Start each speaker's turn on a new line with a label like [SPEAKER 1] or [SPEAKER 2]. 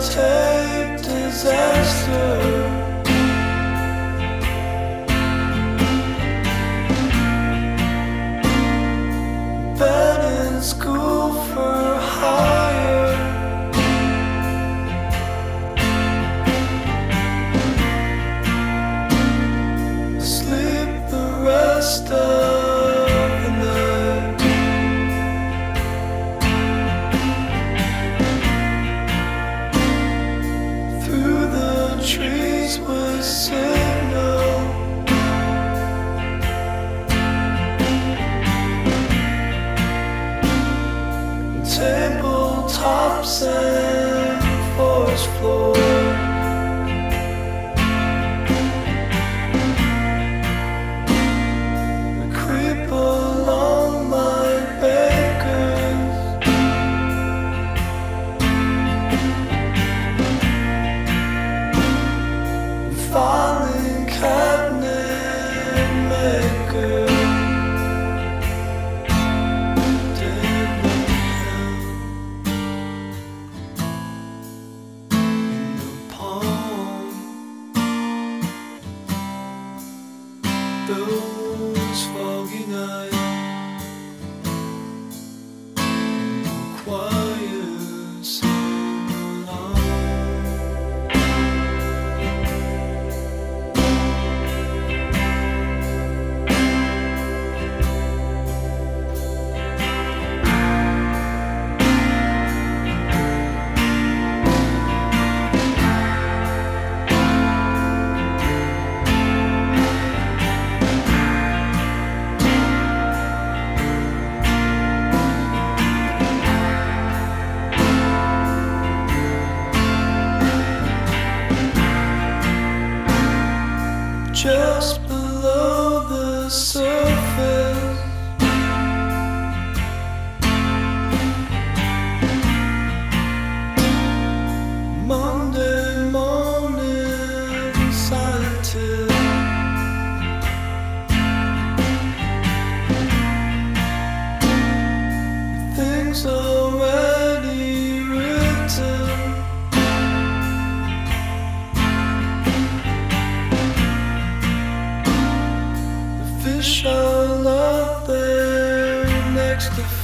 [SPEAKER 1] tape disaster. school for hire. Sleep the rest. And forest floor. Below